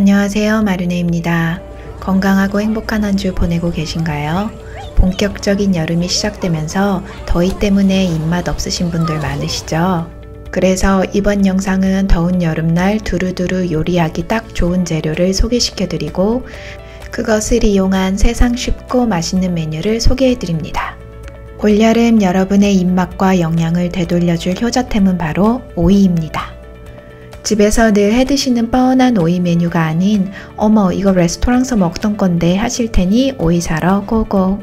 안녕하세요. 마르네입니다. 건강하고 행복한 한 주 보내고 계신가요? 본격적인 여름이 시작되면서 더위 때문에 입맛 없으신 분들 많으시죠? 그래서 이번 영상은 더운 여름날 두루두루 요리하기 딱 좋은 재료를 소개시켜 드리고 그것을 이용한 세상 쉽고 맛있는 메뉴를 소개해 드립니다. 올여름 여러분의 입맛과 영양을 되돌려줄 효자템은 바로 오이입니다. 집에서 늘 해드시는 뻔한 오이 메뉴가 아닌 어머 이거 레스토랑서 먹던 건데 하실 테니 오이 사러 고고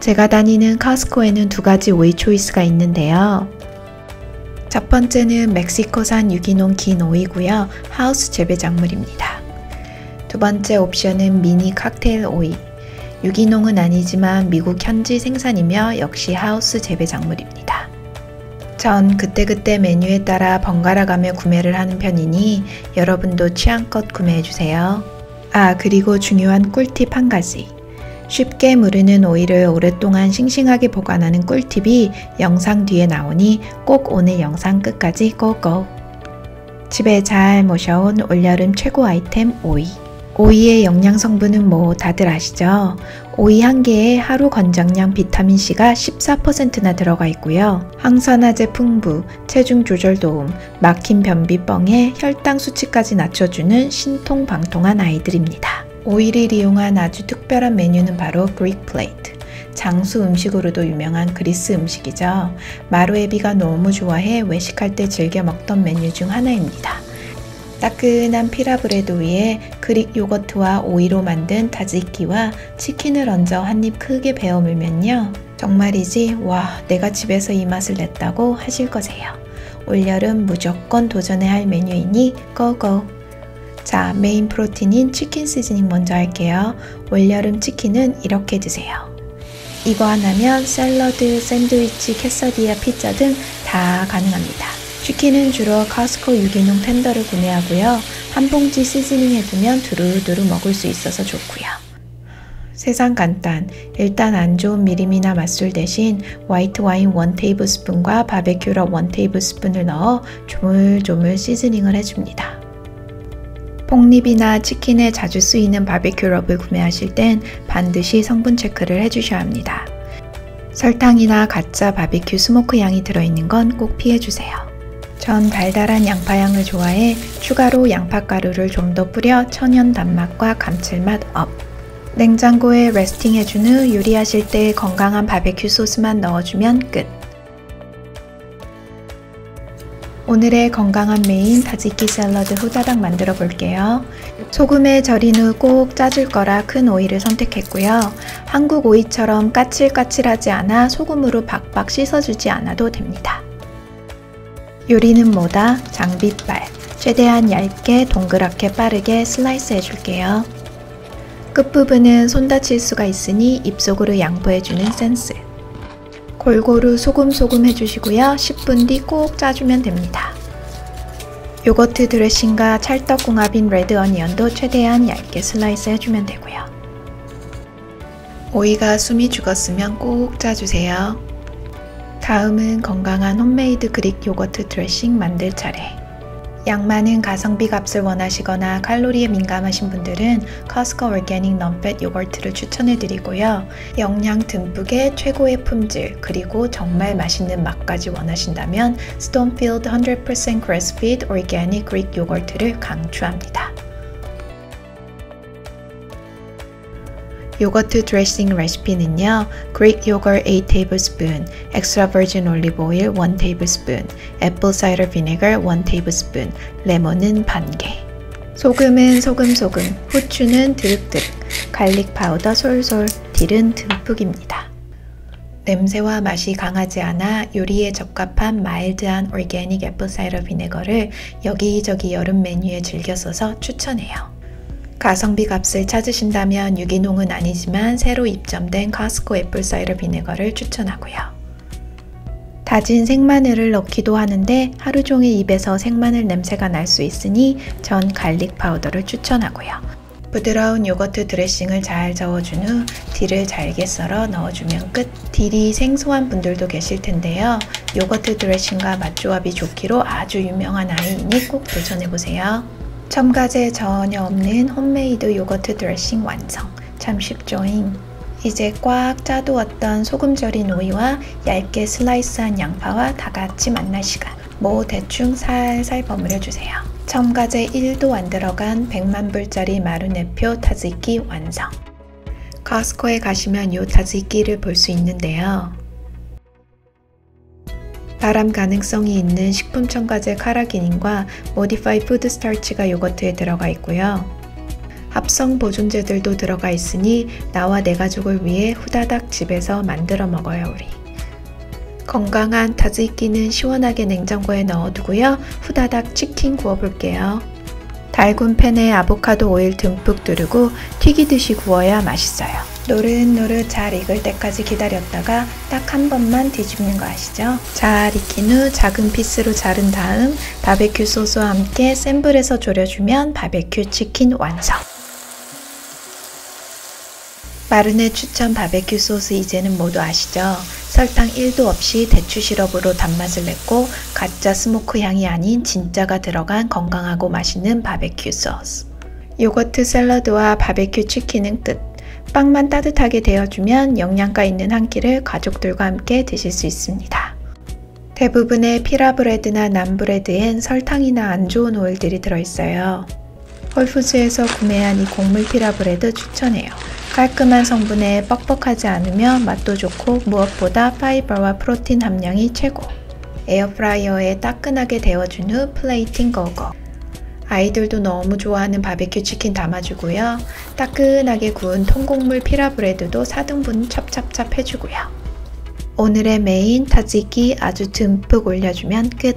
제가 다니는 카스코에는 두 가지 오이 초이스가 있는데요. 첫 번째는 멕시코산 유기농 긴 오이고요. 하우스 재배 작물입니다. 두 번째 옵션은 미니 칵테일 오이. 유기농은 아니지만 미국 현지 생산이며 역시 하우스 재배 작물입니다. 전 그때그때 메뉴에 따라 번갈아 가며 구매를 하는 편이니 여러분도 취향껏 구매해주세요. 아, 그리고 중요한 꿀팁 한 가지. 쉽게 무르는 오이를 오랫동안 싱싱하게 보관하는 꿀팁이 영상 뒤에 나오니 꼭 오늘 영상 끝까지 고고! 집에 잘 모셔온 올여름 최고 아이템 오이. 오이의 영양 성분은 뭐 다들 아시죠? 오이 한 개에 하루 권장량 비타민C가 14%나 들어가 있고요. 항산화제 풍부, 체중 조절 도움, 막힌 변비병에 혈당 수치까지 낮춰주는 신통방통한 아이들입니다. 오이를 이용한 아주 특별한 메뉴는 바로 Greek plate. 장수 음식으로도 유명한 그리스 음식이죠. 마루에비가 너무 좋아해 외식할 때 즐겨 먹던 메뉴 중 하나입니다. 따끈한 pita bread 위에 Greek yogurt와 오이로 만든 tzatziki와 치킨을 얹어 한 입 크게 베어 물면요. 정말이지 와 내가 집에서 이 맛을 냈다고 하실 거예요. 올여름 무조건 도전해야 할 메뉴이니 go go! 자 main protein인 치킨 seasoning 먼저 할게요. 올여름 치킨은 이렇게 드세요. 이거 하나면 샐러드, 샌드위치, 캐서디아, 피자 등 다 가능합니다. 치킨은 주로 카스코 유기농 tender를 구매하고요. 한 봉지 seasoning 해두면 두루두루 먹을 수 있어서 좋고요. 세상 간단. 일단 안 좋은 미림이나 맛술 대신 화이트 와인 1 테이블스푼과 바베큐 rub 1 테이블스푼을 넣어 조물조물 seasoning을 해줍니다. pork rib이나 치킨에 자주 쓰이는 바베큐 rub을 구매하실 땐 반드시 성분 체크를 해주셔야 합니다. 설탕이나 가짜 바비큐 smoke 향이 들어있는 건 꼭 피해주세요. 전 달달한 양파향을 좋아해 추가로 양파가루를 좀 더 뿌려 천연 단맛과 감칠맛 up. 냉장고에 resting 해준 후 요리하실 때 건강한 바베큐 소스만 넣어주면 끝. 오늘의 건강한 main tzatziki 샐러드 후다닥 만들어 볼게요. 소금에 절인 후 꼭 짜줄 거라 큰 오이를 선택했고요. 한국 오이처럼 까칠까칠하지 않아 소금으로 박박 씻어주지 않아도 됩니다. 요리는 뭐다? 장비빨. 최대한 얇게 동그랗게 빠르게 슬라이스 해줄게요. 끝부분은 손 다칠 수가 있으니 입속으로 양보해주는 센스. 골고루 소금소금 해주시고요. 10분 뒤 꼭 짜주면 됩니다. 요거트 드레싱과 찰떡궁합인 red onion도 최대한 얇게 슬라이스 해주면 되고요. 오이가 숨이 죽었으면 꼭 짜주세요. 다음은 건강한 homemade Greek 요거트 드레싱 만들 차례. 양 많은 가성비 값을 원하시거나 칼로리에 민감하신 분들은 Costco organic nonfat 요거트를 추천해 드리고요. 영양 듬뿍의 최고의 품질 그리고 정말 맛있는 맛까지 원하신다면 Stonyfield 100% grass-fed organic Greek 요거트를 강추합니다. 요거트 드레싱 레시피는요. Greek yogurt 8 tablespoon, extra virgin olive oil 1 tablespoon, apple cider vinegar 1 tablespoon, 레몬은 반개. 소금은 소금소금, 후추는 드륵드륵, garlic powder 솔솔, dill은 듬뿍입니다. 냄새와 맛이 강하지 않아 요리에 적합한 mild한 organic apple cider vinegar를 여기저기 여름 메뉴에 즐겨 써서 추천해요. 가성비 값을 찾으신다면 유기농은 아니지만 새로 입점된 Costco apple cider vinegar를 추천하고요. 다진 생마늘을 넣기도 하는데 하루 종일 입에서 생마늘 냄새가 날 수 있으니 전 garlic powder를 추천하고요. 부드러운 요거트 드레싱을 잘 저어준 후 dill을 잘게 썰어 넣어주면 끝. dill이 생소한 분들도 계실 텐데요. 요거트 드레싱과 맛조합이 좋기로 아주 유명한 아이이니 꼭 도전해보세요. 첨가제 전혀 없는 홈메이드 요거트 드레싱 완성. 참 쉽죠잉. 이제 꽉 짜두었던 소금 절인 오이와 얇게 슬라이스한 양파와 다 같이 만날 시간. 뭐 대충 살살 버무려 주세요. 첨가제 1도 안 들어간 100만 불짜리 마루네표 tzatziki 완성. Costco에 가시면 요 tzatziki를 볼 수 있는데요. 발암 가능성이 있는 식품 첨가제 carrageenan과 modified food starch가 요거트에 들어가 있고요. 합성 보존제들도 들어가 있으니 나와 내 가족을 위해 후다닥 집에서 만들어 먹어요 우리. 건강한 타즈이끼는 시원하게 냉장고에 넣어두고요. 후다닥 치킨 구워볼게요. 달군 팬에 아보카도 오일 듬뿍 두르고 튀기듯이 구워야 맛있어요. 노릇노릇 잘 익을 때까지 기다렸다가 딱 한 번만 뒤집는 거 아시죠? 잘 익힌 후 작은 피스로 자른 다음 바베큐 소스와 함께 센 불에서 졸여주면 바베큐 치킨 완성! 마르네 추천 바베큐 소스 이제는 모두 아시죠? 설탕 1도 없이 대추 시럽으로 단맛을 냈고 가짜 smoke 향이 아닌 진짜가 들어간 건강하고 맛있는 바베큐 소스. 요거트 샐러드와 바베큐 치킨은 끝. 빵만 따뜻하게 데워주면 영양가 있는 한 끼를 가족들과 함께 드실 수 있습니다. 대부분의 피라브레드나 남브레드엔 설탕이나 안 좋은 오일들이 들어있어요. Whole Foods에서 구매한 이 곡물 pita bread 추천해요. 깔끔한 성분에 뻑뻑하지 않으며 맛도 좋고 무엇보다 fiber와 protein 함량이 최고. 에어프라이어에 따끈하게 데워준 후 plating go go. 아이들도 너무 좋아하는 바베큐 치킨 담아주고요. 따끈하게 구운 통곡물 pita bread도 4등분 chop chop chop 해주고요. 오늘의 main tzatziki 아주 듬뿍 올려주면 끝.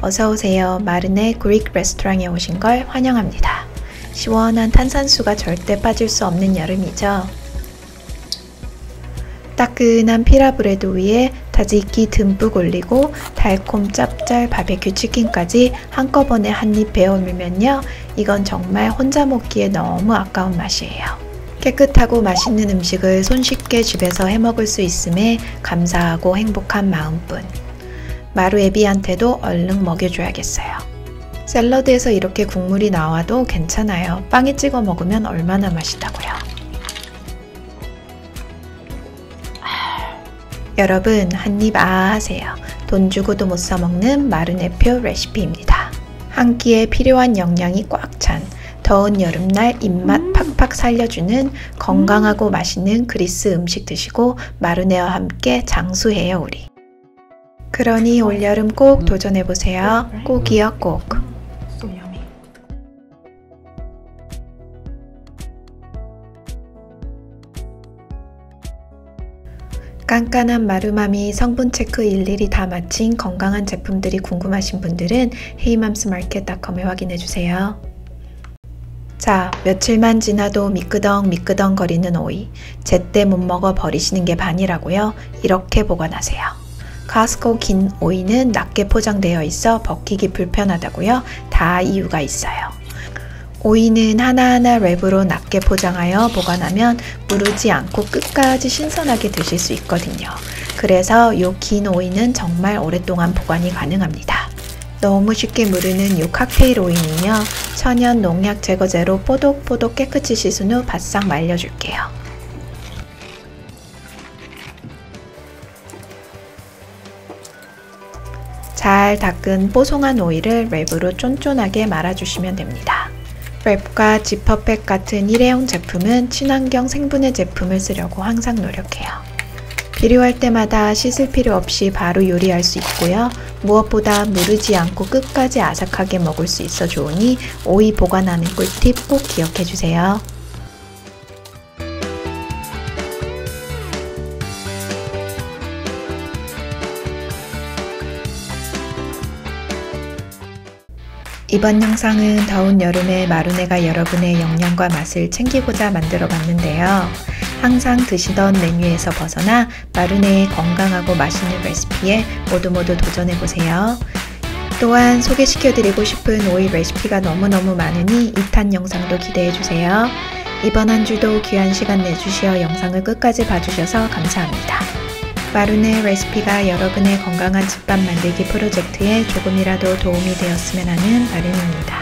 어서오세요. 마른의 Greek 레스토랑에 오신 걸 환영합니다. 시원한 탄산수가 절대 빠질 수 없는 여름이죠. 따끈한 pita bread 위에 tzatziki 듬뿍 올리고 달콤 짭짤 바베큐 치킨까지 한꺼번에 한입 베어물면요. 이건 정말 혼자 먹기에 너무 아까운 맛이에요. 깨끗하고 맛있는 음식을 손쉽게 집에서 해 먹을 수 있음에 감사하고 행복한 마음뿐. 마루 애비한테도 얼른 먹여줘야겠어요. 샐러드에서 이렇게 국물이 나와도 괜찮아요. 빵에 찍어 먹으면 얼마나 맛있다고요. 여러분 한입 아 하세요. 돈 주고도 못 사먹는 마르네표 레시피입니다. 한 끼에 필요한 영양이 꽉 찬 더운 여름날 입맛 팍팍 살려주는 건강하고 맛있는 그리스 음식 드시고 마르네와 함께 장수해요 우리. 그러니 올여름 꼭 도전해보세요. 꼭이요 꼭. 깐깐한 마루마미 성분 체크 일일이 다 마친 건강한 제품들이 궁금하신 분들은 헤이맘스마켓닷컴에 확인해 주세요. 자, 며칠만 지나도 미끄덩 미끄덩 거리는 오이. 제때 못 먹어 버리시는 게 반이라고요? 이렇게 보관하세요. 카스코 긴 오이는 낮게 포장되어 있어 벗기기 불편하다고요? 다 이유가 있어요. 오이는 하나하나 랩으로 낮게 포장하여 보관하면 무르지 않고 끝까지 신선하게 드실 수 있거든요. 그래서 이긴 오이는 정말 오랫동안 보관이 가능합니다. 너무 쉽게 무르는 이 칵테일 오이는요. 천연 농약 제거제로 뽀독뽀독 깨끗이 씻은 후 바싹 말려줄게요. 잘 닦은 뽀송한 오이를 랩으로 쫀쫀하게 말아주시면 됩니다. 랩과 지퍼백 같은 일회용 제품은 친환경 생분해 제품을 쓰려고 항상 노력해요. 필요할 때마다 씻을 필요 없이 바로 요리할 수 있고요. 무엇보다 무르지 않고 끝까지 아삭하게 먹을 수 있어 좋으니 오이 보관하는 꿀팁 꼭 기억해 주세요. 이번 영상은 더운 여름에 마루네가 여러분의 영양과 맛을 챙기고자 만들어 봤는데요. 항상 드시던 메뉴에서 벗어나 마루네의 건강하고 맛있는 레시피에 모두 모두 도전해 보세요. 또한 소개시켜 드리고 싶은 오이 레시피가 너무너무 많으니 2탄 영상도 기대해 주세요. 이번 한 주도 귀한 시간 내주시어 영상을 끝까지 봐주셔서 감사합니다. 마룬의 레시피가 여러분의 건강한 집밥 만들기 프로젝트에 조금이라도 도움이 되었으면 하는 바람입니다.